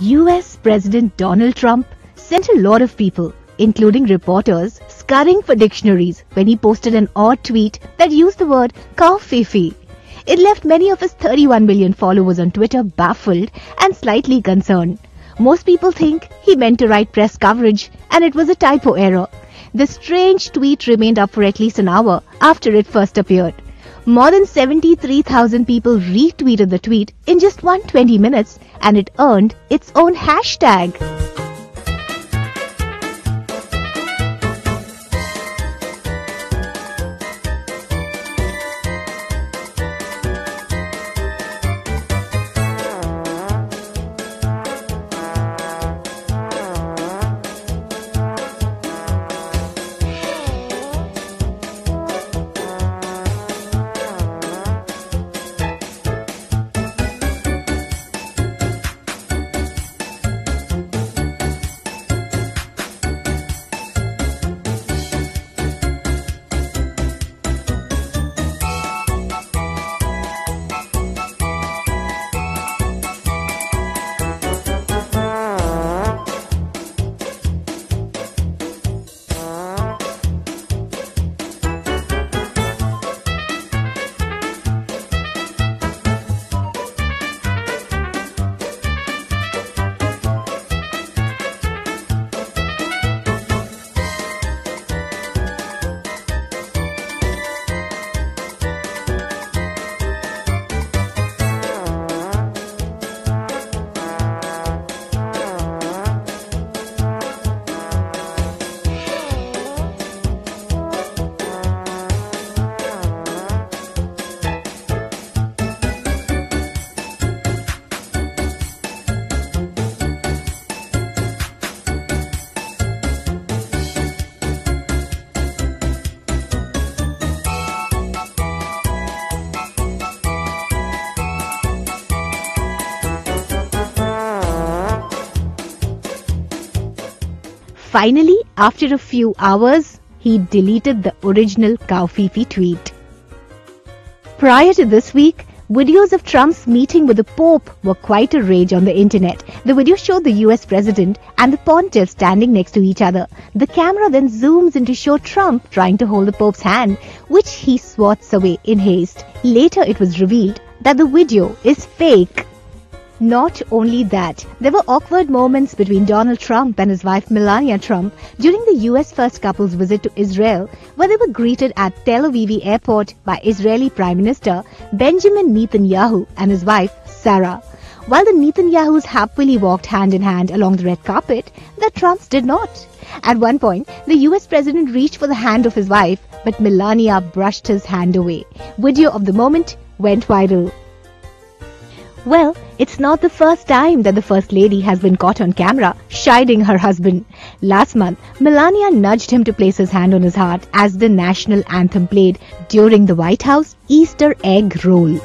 US President Donald Trump sent a lot of people, including reporters, scurrying for dictionaries when he posted an odd tweet that used the word covfefe. It left many of his 31 million followers on Twitter baffled and slightly concerned. Most people think he meant to write press coverage and it was a typo error. The strange tweet remained up for at least an hour after it first appeared. More than 73,000 people retweeted the tweet in just 120 minutes and it earned its own hashtag. Finally, after a few hours, he deleted the original Covfefe tweet. Prior to this week, videos of Trump's meeting with the Pope were quite a rage on the internet. The video showed the US president and the pontiff standing next to each other. The camera then zooms in to show Trump trying to hold the Pope's hand, which he swats away in haste. Later, it was revealed that the video is fake. Not only that, there were awkward moments between Donald Trump and his wife Melania Trump during the US first couple's visit to Israel, where they were greeted at Tel Aviv airport by Israeli Prime Minister Benjamin Netanyahu and his wife Sarah. While the Netanyahus happily walked hand in hand along the red carpet, the Trumps did not. At one point, the US president reached for the hand of his wife, but Melania brushed his hand away. Video of the moment went viral. Well, it's not the first time that the First Lady has been caught on camera chiding her husband. Last month, Melania nudged him to place his hand on his heart as the national anthem played during the White House Easter egg roll.